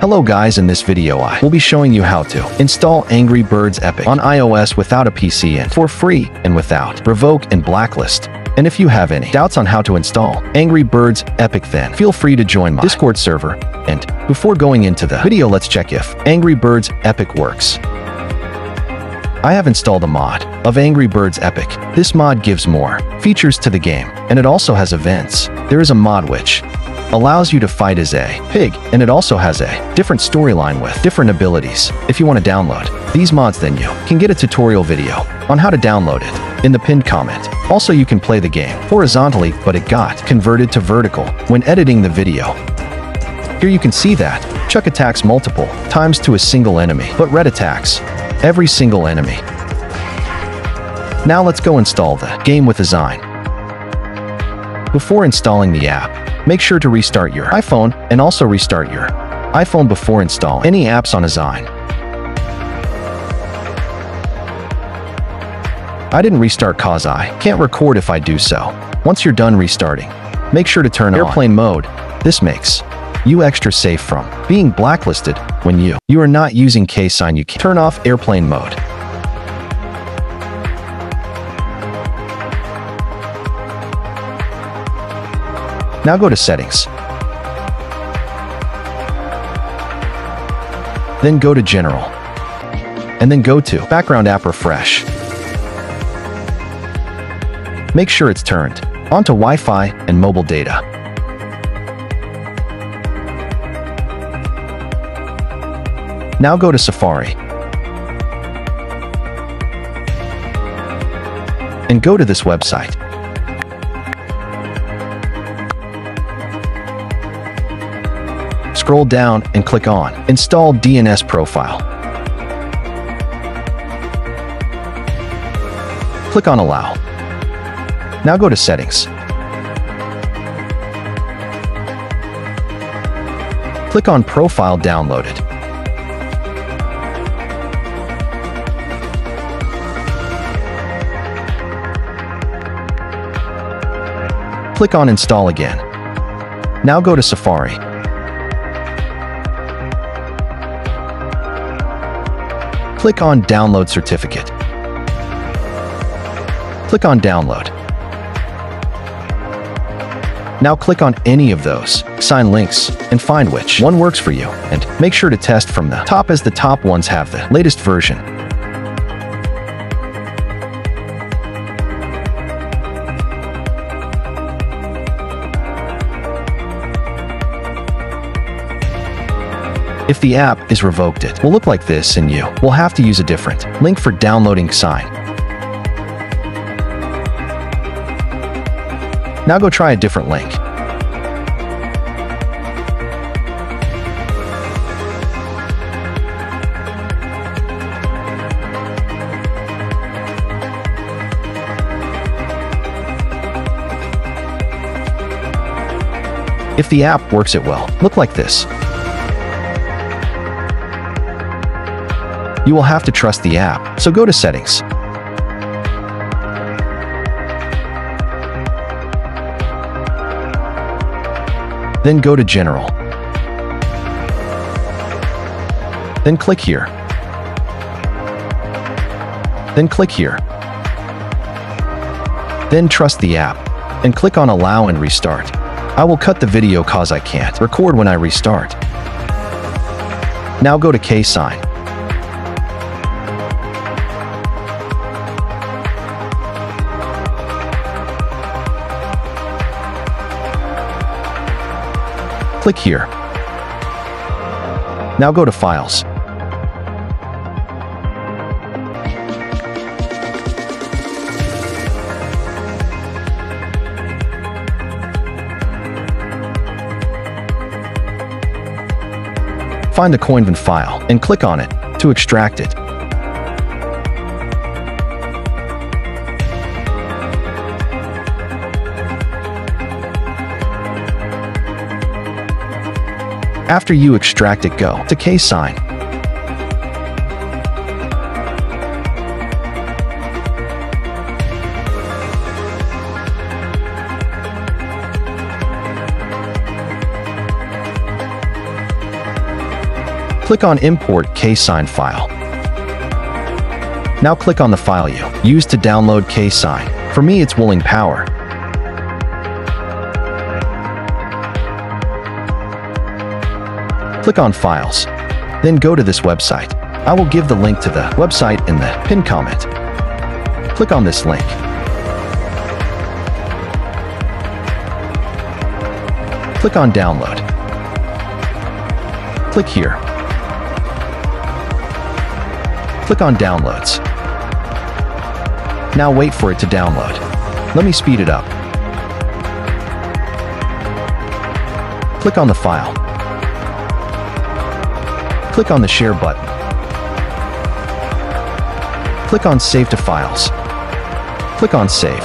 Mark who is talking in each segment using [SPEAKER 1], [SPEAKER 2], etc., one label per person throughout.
[SPEAKER 1] Hello guys, in this video I will be showing you how to install Angry Birds Epic on iOS without a PC and for free and without revoke and blacklist. And if you have any doubts on how to install Angry Birds Epic then feel free to join my Discord server. And before going into the video let's check if Angry Birds Epic works. I have installed a mod of Angry Birds Epic. This mod gives more features to the game, and it also has events. There is a mod which allows you to fight as a pig, and it also has a different storyline with different abilities. If you want to download these mods, then you can get a tutorial video on how to download it in the pinned comment. Also, you can play the game horizontally, but it got converted to vertical when editing the video. Here you can see that Chuck attacks multiple times to a single enemy, but Red attacks every single enemy. Now let's go install the game with KSign. Before installing the app, Make sure to restart your iPhone and also restart your iPhone before install any apps on KSign. I didn't restart cause I can't record if I do so. Once you're done restarting, make sure to turn airplane mode. This makes you extra safe from being blacklisted when you you are not using K-Sign you can turn off airplane mode. Now go to Settings. Then go to General. And then go to Background App Refresh. Make sure it's turned onto Wi-Fi and mobile data. Now go to Safari. And go to this website. Scroll down and click on Install DNS Profile. Click on Allow. Now go to Settings. Click on Profile Downloaded. Click on Install again. Now go to Safari. Click on Download Certificate. Click on Download. Now click on any of those sign links and find which one works for you and make sure to test from the top as the top ones have the latest version. If the app is revoked it will look like this and you will have to use a different link for downloading sign. Now go try a different link. If the app works it will look like this. You will have to trust the app, so go to Settings. Then go to General. Then click here. Then click here. Then trust the app, and click on Allow and Restart. I will cut the video cause I can't record when I restart. Now go to K-Sign. Click here. Now go to Files. Find the Coinvin file and click on it to extract it. After you extract it, go to KSign. Click on Import KSign file. Now click on the file you use to download KSign. For me, it's Wooling Power. Click on Files. Then go to this website. I will give the link to the website in the pinned comment. Click on this link. Click on Download. Click here. Click on Downloads. Now wait for it to download. Let me speed it up. Click on the file. Click on the Share button. Click on Save to Files. Click on Save.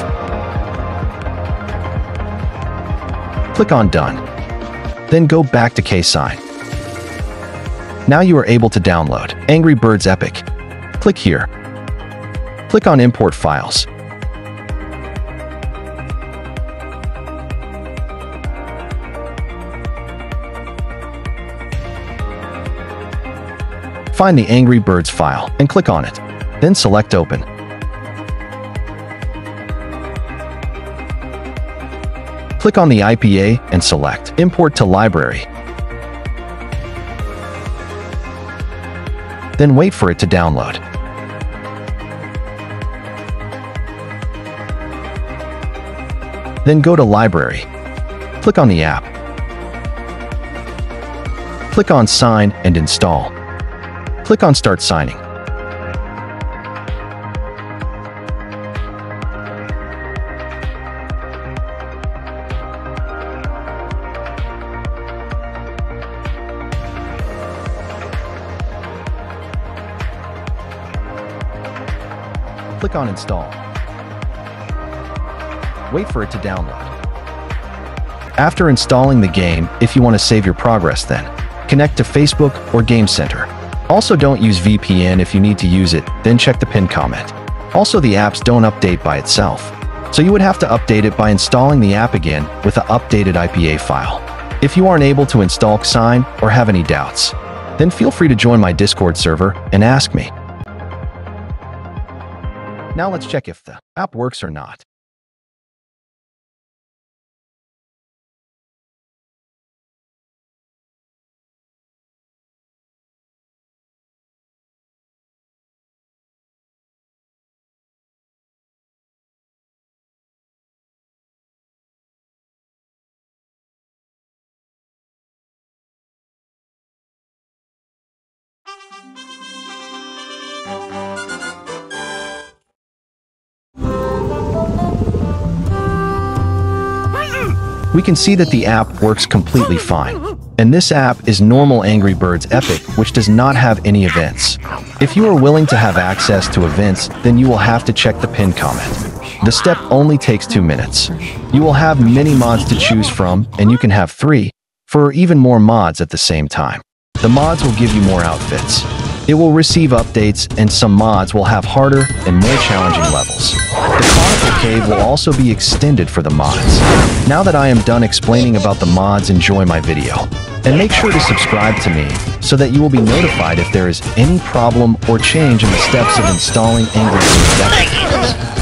[SPEAKER 1] Click on Done. Then go back to KSign. Now you are able to download Angry Birds Epic. Click here. Click on Import Files. Find the Angry Birds file and click on it. Then select Open. Click on the IPA and select Import to Library. Then wait for it to download. Then go to Library. Click on the app. Click on Sign and Install. Click on Start Signing. Click on Install. Wait for it to download. After installing the game, if you want to save your progress then, connect to Facebook or Game Center. Also don't use VPN if you need to use it, then check the pin comment. Also the apps don't update by itself, so you would have to update it by installing the app again with an updated IPA file. If you aren't able to install KSign or have any doubts, then feel free to join my Discord server and ask me. Now let's check if the app works or not. We can see that the app works completely fine. And this app is normal Angry Birds Epic, which does not have any events. If you are willing to have access to events, then you will have to check the pin comment. The step only takes two minutes. You will have many mods to choose from, and you can have three, for even more mods at the same time. The mods will give you more outfits. It will receive updates, and some mods will have harder and more challenging levels. The Conical Cave will also be extended for the mods. Now that I am done explaining about the mods, enjoy my video. And make sure to subscribe to me so that you will be notified if there is any problem or change in the steps of installing Epic.